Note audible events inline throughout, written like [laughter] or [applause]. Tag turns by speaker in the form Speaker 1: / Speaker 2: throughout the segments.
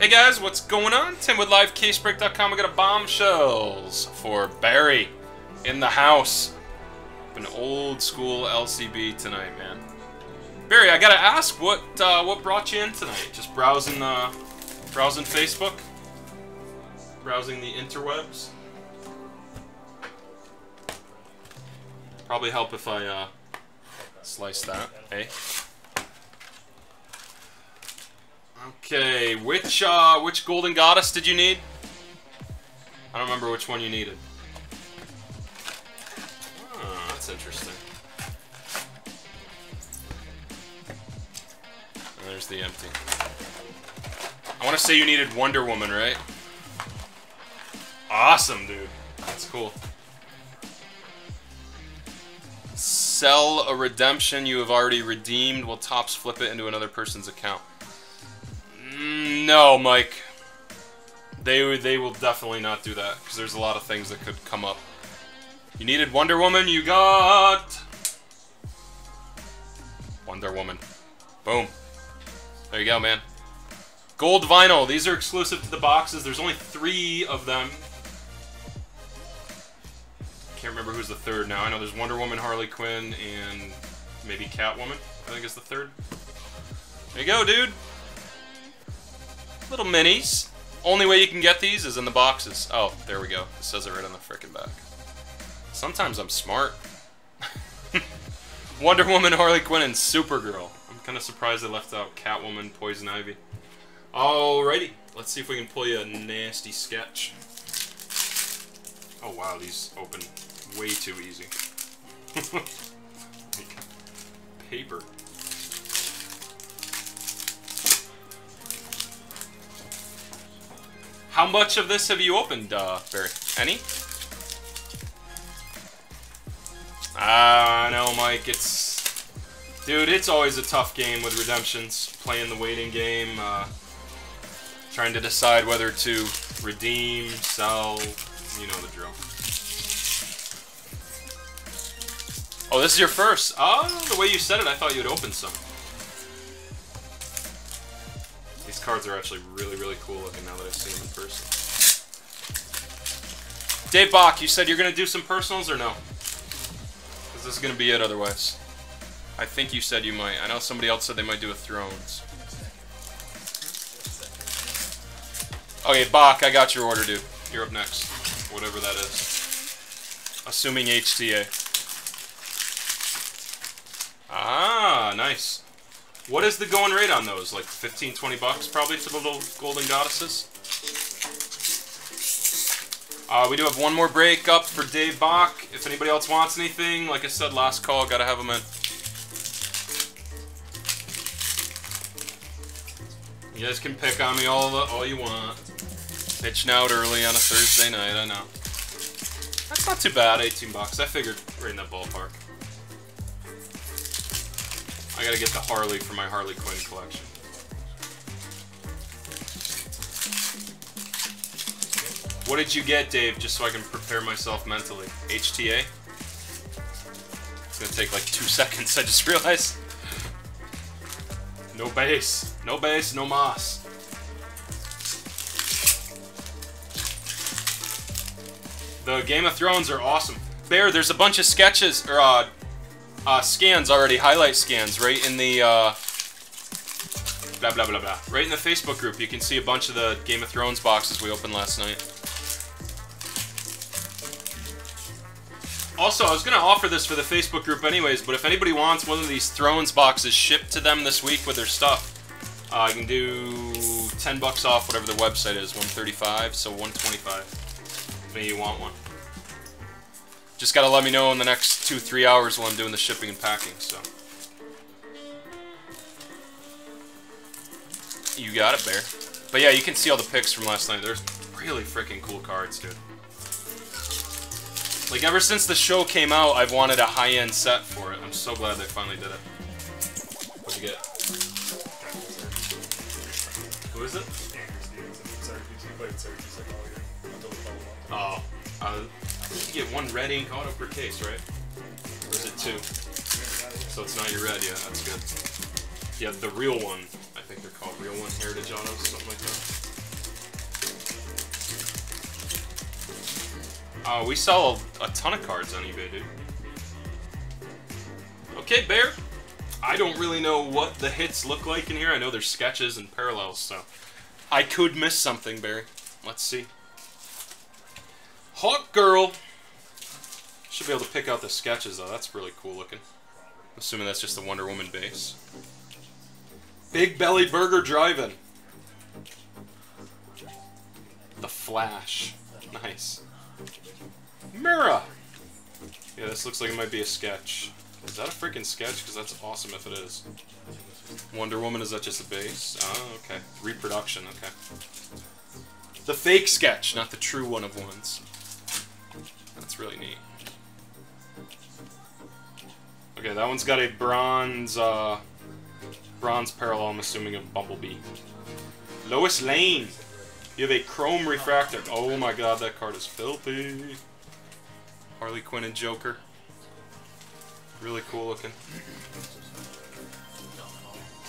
Speaker 1: Hey guys, what's going on? Tim with LiveCaseBreak.com. We got a bombshells for Barry in the house. An old school LCB tonight, man. Barry, I gotta ask, what uh, what brought you in tonight? Just browsing uh, browsing Facebook, browsing the interwebs. Probably help if I uh, slice that, eh? Okay, which uh, which golden goddess did you need? I don't remember which one you needed. Oh, that's interesting. And there's the empty. I want to say you needed Wonder Woman, right? Awesome, dude. That's cool. Sell a redemption you have already redeemed will Topps flip it into another person's account. No, Mike. They they will definitely not do that because there's a lot of things that could come up. You needed Wonder Woman, you got Wonder Woman. Boom. There you go, man. Gold vinyl. These are exclusive to the boxes. There's only three of them. Can't remember who's the third now. I know there's Wonder Woman, Harley Quinn, and maybe Catwoman. I think is the third. There you go, dude. Little minis. Only way you can get these is in the boxes. Oh, there we go. It says it right on the frickin' back. Sometimes I'm smart. [laughs] Wonder Woman, Harley Quinn, and Supergirl. I'm kind of surprised they left out Catwoman, Poison Ivy. Alrighty, let's see if we can pull you a nasty sketch. Oh wow, these open way too easy. [laughs] paper. How much of this have you opened, uh, Barry? Any? Ah, uh, no, Mike. It's dude. It's always a tough game with redemptions. Playing the waiting game, uh, trying to decide whether to redeem, sell. You know the drill. Oh, this is your first. Oh, the way you said it, I thought you had opened some. These cards are actually really, really cool looking now that I've seen them in person. Dave Bach, you said you're going to do some personals or no? Because this is going to be it otherwise. I think you said you might. I know somebody else said they might do a Thrones. Okay, Bach, I got your order, dude. You're up next. Whatever that is. Assuming HTA. Ah, nice. What is the going rate on those? Like 15, 20 bucks probably for the little golden goddesses? Uh, we do have one more break up for Dave Bach. If anybody else wants anything, like I said, last call, gotta have them in. You guys can pick on me all the, all you want. Pitching out early on a Thursday night, I know. That's not too bad, 18 bucks. I figured right in that ballpark. I gotta get the Harley for my Harley Quinn collection. What did you get, Dave, just so I can prepare myself mentally? HTA? It's gonna take like two [laughs] seconds, I just realized. No base. No base, no moss. The Game of Thrones are awesome. Bear, there's a bunch of sketches, or uh, uh, scans already, highlight scans, right in the, uh, blah, blah, blah, blah. Right in the Facebook group, you can see a bunch of the Game of Thrones boxes we opened last night. Also, I was going to offer this for the Facebook group anyways, but if anybody wants one of these Thrones boxes shipped to them this week with their stuff, uh, I can do 10 bucks off whatever the website is, 135, so 125 if you want one. Just gotta let me know in the next two, three hours while I'm doing the shipping and packing, so. You got it, Bear. But yeah, you can see all the pics from last night. There's really freaking cool cards, dude. Like, ever since the show came out, I've wanted a high-end set for it. I'm so glad they finally did it. What'd you get? Who is it? Oh. Uh, you get one red ink auto per case, right? Or is it two? So it's not your red, yeah, that's good. Yeah, the real one. I think they're called real one heritage autos, something like that. Uh, we sell a, a, ton of cards on eBay, dude. Okay, Bear. I don't really know what the hits look like in here. I know there's sketches and parallels, so I could miss something, Barry. Let's see. Hawk Girl. Should be able to pick out the sketches, though. That's really cool looking. Assuming that's just the Wonder Woman base. Big Belly Burger Driving. The Flash. Nice. Mera. Yeah, this looks like it might be a sketch. Is that a freaking sketch? Because that's awesome if it is. Wonder Woman, is that just a base? Oh, okay. Reproduction, okay. The fake sketch, not the true one of ones. That's really neat. Okay, that one's got a bronze, uh, bronze parallel, I'm assuming, of Bumblebee. Lois Lane! You have a chrome refractor. Oh my god, that card is filthy. Harley Quinn and Joker. Really cool looking.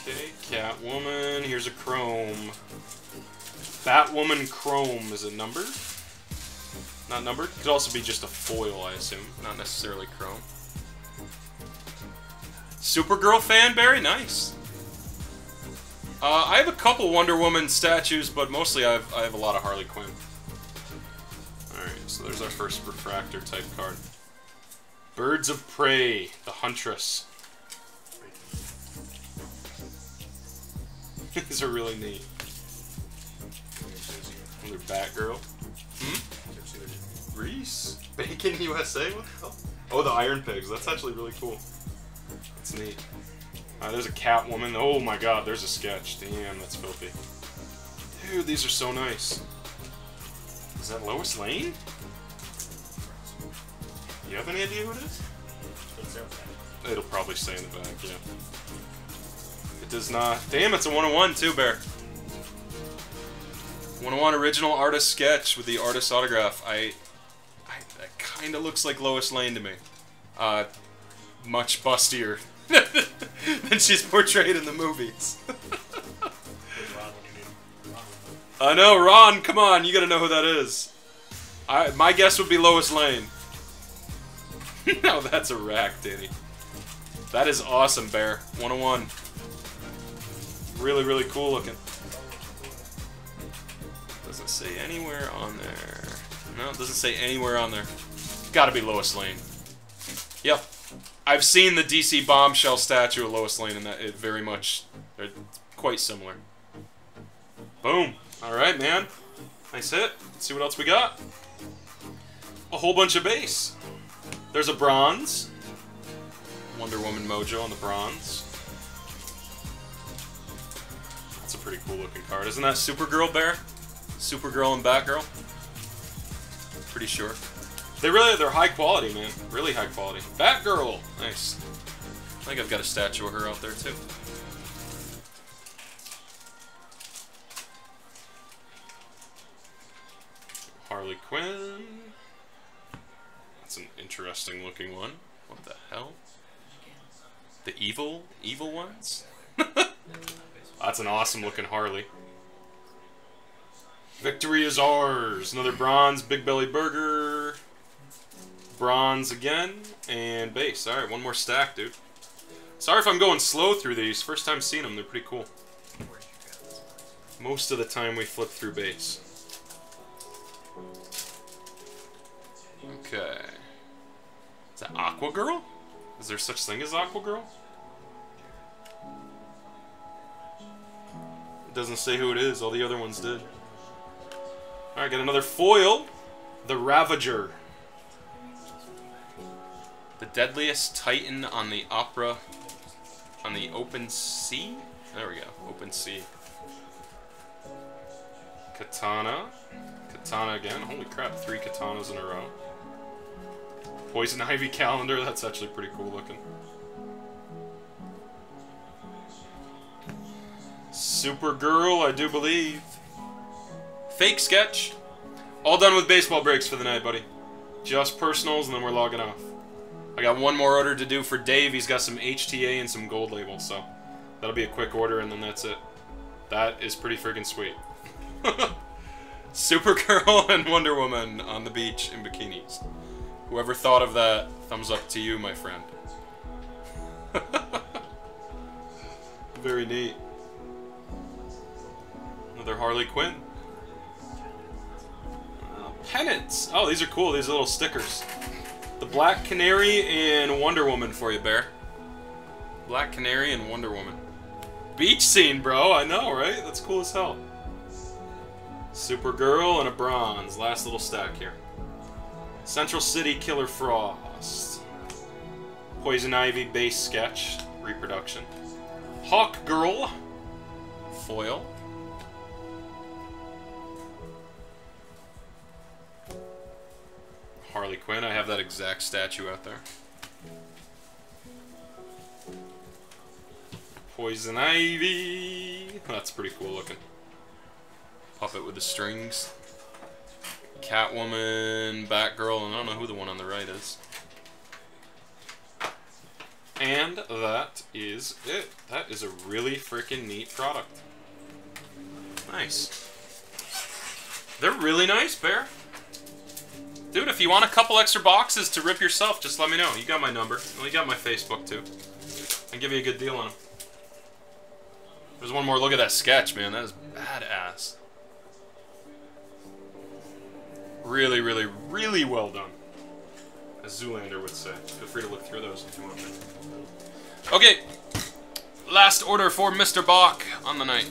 Speaker 1: Okay, Catwoman. Here's a Chrome. Batwoman Chrome. Is a numbered? Not numbered? Could also be just a foil, I assume. Not necessarily Chrome. Supergirl fan, Barry? Nice. Uh, I have a couple Wonder Woman statues, but mostly I have, I have a lot of Harley Quinn. Alright, so there's our first refractor type card. Birds of Prey, the Huntress. [laughs] These are really neat. Another Batgirl. Reese? [laughs] Bacon USA? What the hell? Oh, the Iron Pigs. That's actually really cool. That's neat. Uh, there's a Catwoman. Oh my god, there's a sketch. Damn, that's filthy. Dude, these are so nice. Is that Lois Lane? You have any idea who it is? It'll probably stay in the back, yeah. It does not. Damn, it's a 101 too, Bear. 101 original artist sketch with the artist autograph. I that kind of looks like Lois Lane to me. Uh, much bustier [laughs] than she's portrayed in the movies. [laughs] I know, Ron. Come on, you gotta know who that is. I my guess would be Lois Lane. [laughs] no, that's a rack, Danny. That is awesome, Bear. 101. Really, really cool looking. Doesn't say anywhere on there. No, it doesn't say anywhere on there. Gotta be Lois Lane. Yep. I've seen the DC bombshell statue of Lois Lane, and that it very much, they're quite similar. Boom. All right, man. Nice hit. Let's see what else we got. A whole bunch of base. There's a bronze. Wonder Woman Mojo on the bronze. That's a pretty cool looking card. Isn't that Supergirl Bear? Supergirl and Batgirl? Pretty sure. They really, they're high quality, man. Really high quality. Batgirl! Nice. I think I've got a statue of her out there, too. Harley Quinn. That's an interesting looking one. What the hell? The evil, evil ones? [laughs] That's an awesome looking Harley. Victory is ours. Another bronze Big Belly Burger. Bronze again. And base. Alright, one more stack, dude. Sorry if I'm going slow through these. First time seeing them, they're pretty cool. Most of the time we flip through base. Okay. Is that Aqua Girl? Is there such thing as Aqua Girl? It doesn't say who it is. All the other ones did. Alright, got another foil. The Ravager. The deadliest titan on the opera... On the open sea? There we go. Open sea. Katana. Katana again. Holy crap, three katanas in a row. Poison Ivy calendar. That's actually pretty cool looking. Supergirl, I do believe. Fake sketch. All done with baseball breaks for the night, buddy. Just personals, and then we're logging off. I got one more order to do for Dave. He's got some HTA and some gold labels, so that'll be a quick order, and then that's it. That is pretty freaking sweet. [laughs] Supergirl [laughs] and Wonder Woman on the beach in bikinis. Whoever thought of that, thumbs up to you, my friend. [laughs] Very neat. Another Harley Quinn. Pennants. Oh, these are cool. These are little stickers. The Black Canary and Wonder Woman for you, Bear. Black Canary and Wonder Woman. Beach scene, bro. I know, right? That's cool as hell. Supergirl and a bronze. Last little stack here. Central City Killer Frost. Poison Ivy base sketch. Reproduction. Hawk Girl. Foil. Harley Quinn. I have that exact statue out there. Poison Ivy. That's pretty cool looking. Puppet with the strings. Catwoman, Batgirl, and I don't know who the one on the right is. And that is it. That is a really freaking neat product. Nice. They're really nice, Bear. Dude, if you want a couple extra boxes to rip yourself, just let me know. You got my number. Well, you got my Facebook, too. I'll give you a good deal on them. There's one more look at that sketch, man. That is badass. Really, really, really well done. As Zoolander would say. Feel free to look through those if you want. Okay. Last order for Mr. Bach on the night.